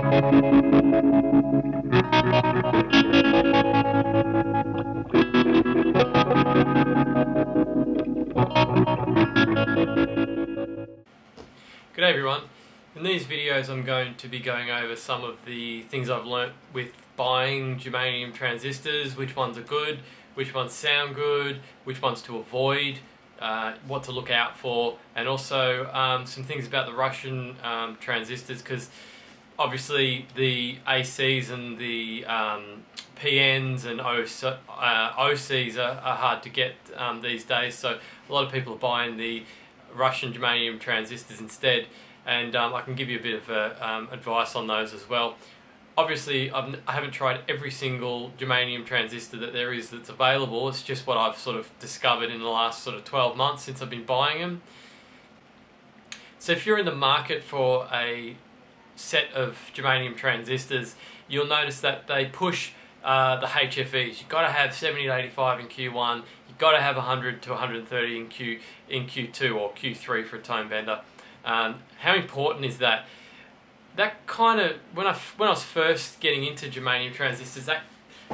Good day everyone. In these videos I'm going to be going over some of the things I've learnt with buying germanium transistors, which ones are good, which ones sound good, which ones to avoid, uh, what to look out for, and also um, some things about the Russian um, transistors because obviously the ACs and the um, PNs and OC, uh, OCs are, are, hard to get um, these days, so a lot of people are buying the Russian germanium transistors instead, and um, I can give you a bit of uh, um, advice on those as well. Obviously, I've, I haven't tried every single germanium transistor that there is that's available. It's just what I've sort of discovered in the last sort of 12 months since I've been buying them. So if you're in the market for a set of germanium transistors, you'll notice that they push uh, the HFEs. You've got to have 70 to 85 in Q1. You've got to have 100 to 130 in Q in Q2 or Q3 for a tone bender. Um, how important is that? That kind of when I when I was first getting into germanium transistors, that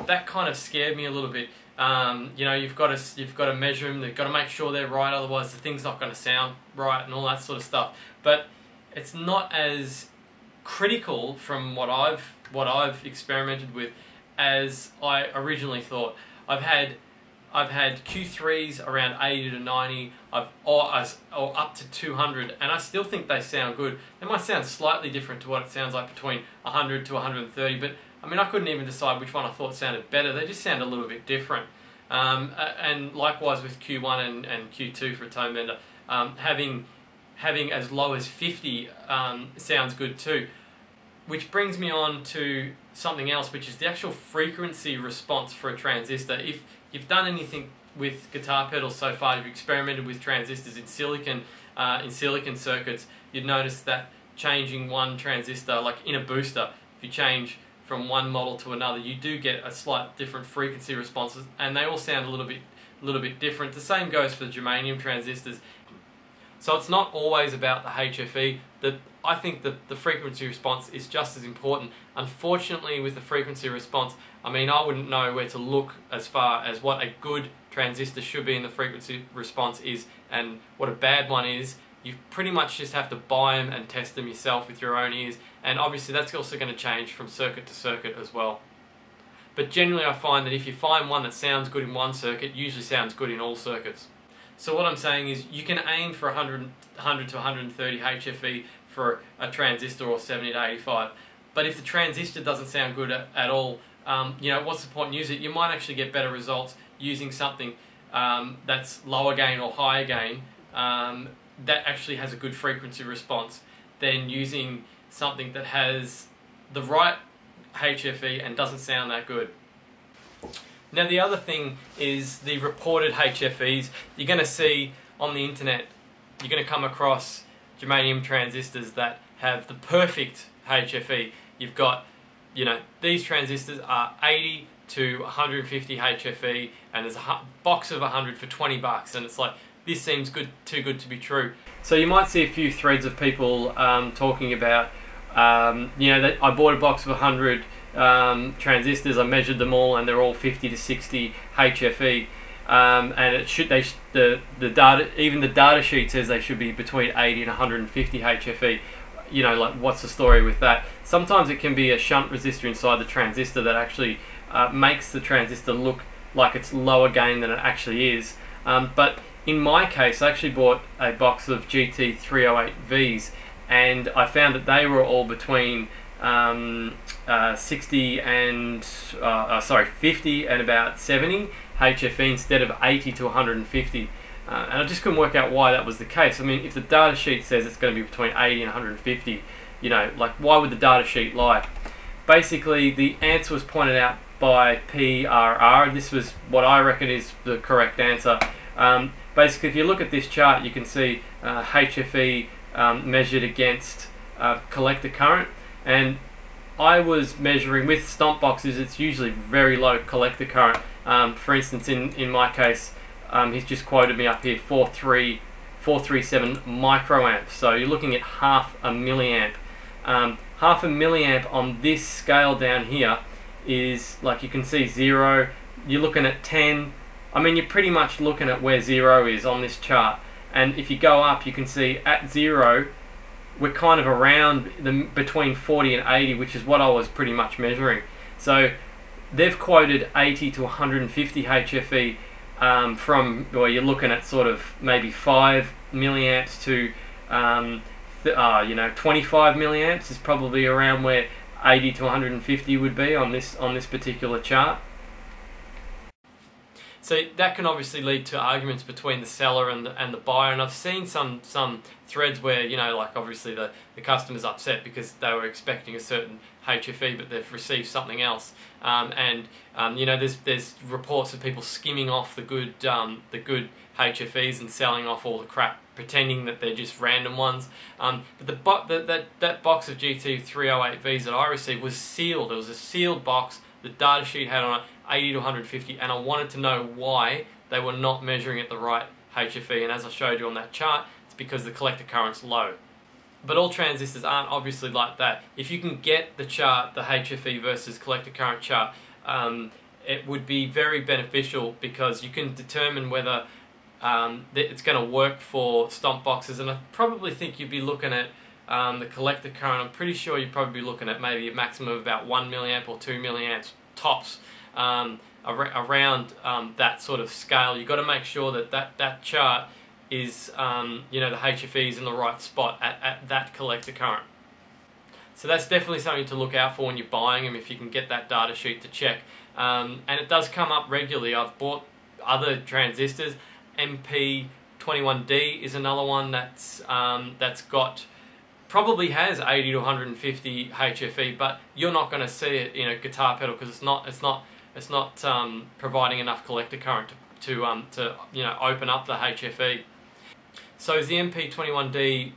that kind of scared me a little bit. Um, you know, you've got to you've got to measure them. You've got to make sure they're right, otherwise the thing's not going to sound right and all that sort of stuff. But it's not as critical from what I've what I've experimented with as I originally thought. I've had I've had Q3s around 80 to 90, I've, or, or up to 200, and I still think they sound good. They might sound slightly different to what it sounds like between 100 to 130, but I mean, I couldn't even decide which one I thought sounded better. They just sound a little bit different. Um, and likewise with Q1 and, and Q2 for a tone bender, um, having having as low as 50 um, sounds good too. Which brings me on to something else, which is the actual frequency response for a transistor. If you've done anything with guitar pedals so far, you've experimented with transistors in silicon, uh, in silicon circuits, you'd notice that changing one transistor, like in a booster, if you change from one model to another, you do get a slight different frequency responses, and they all sound a little bit, a little bit different. The same goes for germanium transistors. So it's not always about the HFE. The, I think that the frequency response is just as important. Unfortunately, with the frequency response, I mean, I wouldn't know where to look as far as what a good transistor should be in the frequency response is and what a bad one is. You pretty much just have to buy them and test them yourself with your own ears. And obviously, that's also going to change from circuit to circuit as well. But generally, I find that if you find one that sounds good in one circuit, usually sounds good in all circuits. So what I'm saying is you can aim for 100, 100 to 130 HFE for a transistor or 70 to 85. But if the transistor doesn't sound good at, at all, um, you know, what's the point in using it? You might actually get better results using something um, that's lower gain or higher gain um, that actually has a good frequency response than using something that has the right HFE and doesn't sound that good. Now the other thing is the reported HFEs. You're going to see on the internet, you're going to come across germanium transistors that have the perfect HFE. You've got, you know, these transistors are 80 to 150 HFE and there's a box of 100 for 20 bucks and it's like, this seems good, too good to be true. So you might see a few threads of people um, talking about, um, you know, that I bought a box of 100 um, transistors. I measured them all, and they're all 50 to 60 HFE. Um, and it should they the the data even the data sheet says they should be between 80 and 150 HFE. You know, like what's the story with that? Sometimes it can be a shunt resistor inside the transistor that actually uh, makes the transistor look like it's lower gain than it actually is. Um, but in my case, I actually bought a box of GT308Vs, and I found that they were all between um, uh, 60 and uh, uh, sorry 50 and about 70 HFE instead of 80 to 150 uh, and I just couldn't work out why that was the case. I mean if the data sheet says it's going to be between 80 and 150 you know like why would the data sheet lie? Basically the answer was pointed out by PRR this was what I reckon is the correct answer. Um, basically if you look at this chart you can see HFE uh, um, measured against uh, collector current. And I was measuring with stomp boxes it's usually very low collector current um, for instance in, in my case um, he's just quoted me up here 437 microamps so you're looking at half a milliamp um, half a milliamp on this scale down here is like you can see zero. You're looking at 10. I mean, you're pretty much looking at where zero is on this chart. And if you go up, you can see at zero, we're kind of around the between 40 and 80, which is what I was pretty much measuring. So they've quoted 80 to 150 HFE um, from, well, you're looking at sort of maybe 5 milliamps to, um, uh, you know, 25 milliamps is probably around where 80 to 150 would be on this on this particular chart. So that can obviously lead to arguments between the seller and the, and the buyer. And I've seen some some threads where you know, like obviously the the customer's upset because they were expecting a certain HFE, but they've received something else. Um, and um, you know, there's there's reports of people skimming off the good um, the good HFEs and selling off all the crap, pretending that they're just random ones. Um, but the, the, that that box of GT308Vs that I received was sealed. It was a sealed box. The data sheet had on it 80 to 150, and I wanted to know why they were not measuring at the right HFE. And as I showed you on that chart, it's because the collector current's low. But all transistors aren't obviously like that. If you can get the chart, the HFE versus collector current chart, um, it would be very beneficial because you can determine whether um, it's going to work for stomp boxes. And I probably think you'd be looking at um, the collector current. I'm pretty sure you'd probably be looking at maybe a maximum of about 1 milliamp or 2 milliamps tops um, ar around um, that sort of scale. You've got to make sure that that, that chart is, um, you know, the HFE is in the right spot at, at that collector current. So that's definitely something to look out for when you're buying them if you can get that data sheet to check. Um, and it does come up regularly. I've bought other transistors. MP21D is another one that's um, that's got probably has 80 to 150 HFE, but you're not going to see it in a guitar pedal because it's not it's not it's not um, providing enough collector current to to, um, to you know open up the HFE. So is the MP21D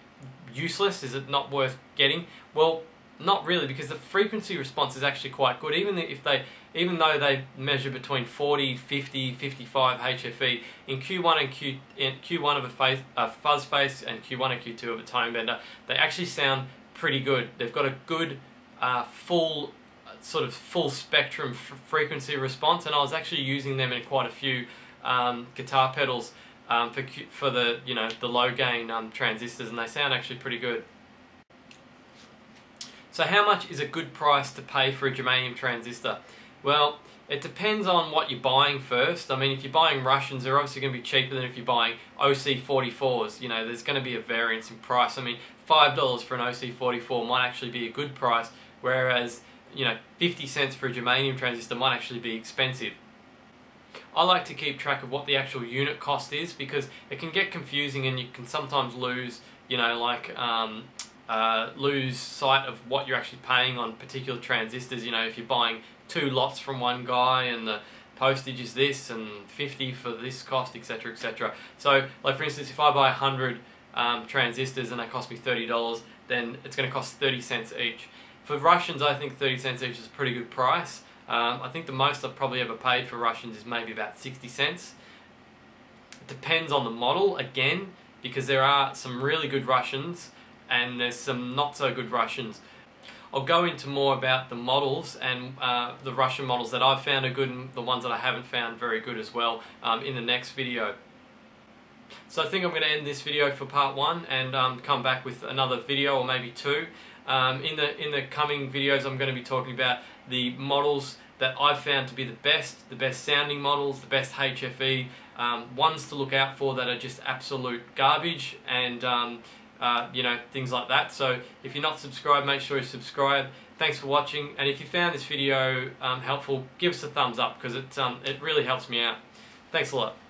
useless? Is it not worth getting? Well, not really, because the frequency response is actually quite good. Even if they, even though they measure between 40, 50, 55 HFE in Q1 and Q in Q1 of a, phase, a fuzz face and Q1 and Q2 of a tone bender, they actually sound pretty good. They've got a good uh, full sort of full spectrum frequency response, and I was actually using them in quite a few um, guitar pedals um, for for the you know the low gain um, transistors, and they sound actually pretty good. So how much is a good price to pay for a germanium transistor? Well, it depends on what you're buying first. I mean, if you're buying Russians, they're obviously going to be cheaper than if you're buying OC44s. You know, there's going to be a variance in price. I mean, $5 for an OC44 might actually be a good price, whereas, you know, 50 cents for a germanium transistor might actually be expensive. I like to keep track of what the actual unit cost is because it can get confusing and you can sometimes lose, you know, like um, uh, lose sight of what you're actually paying on particular transistors. You know, if you're buying two lots from one guy and the postage is this and 50 for this cost, etc., etc. So, like for instance, if I buy 100 um, transistors and they cost me $30, then it's going to cost 30 cents each. For Russians, I think 30 cents each is a pretty good price. Um, I think the most I've probably ever paid for Russians is maybe about 60 cents. It depends on the model, again, because there are some really good Russians and there's some not so good Russians. I'll go into more about the models and uh, the Russian models that I've found are good and the ones that I haven't found very good as well um, in the next video. So I think I'm going to end this video for part one and um, come back with another video or maybe two. Um, in the in the coming videos I'm going to be talking about the models that I've found to be the best, the best sounding models, the best HFE, um, ones to look out for that are just absolute garbage and um, uh, you know, things like that. So if you're not subscribed, make sure you subscribe. Thanks for watching, and if you found this video um, helpful, give us a thumbs up because it, um, it really helps me out. Thanks a lot.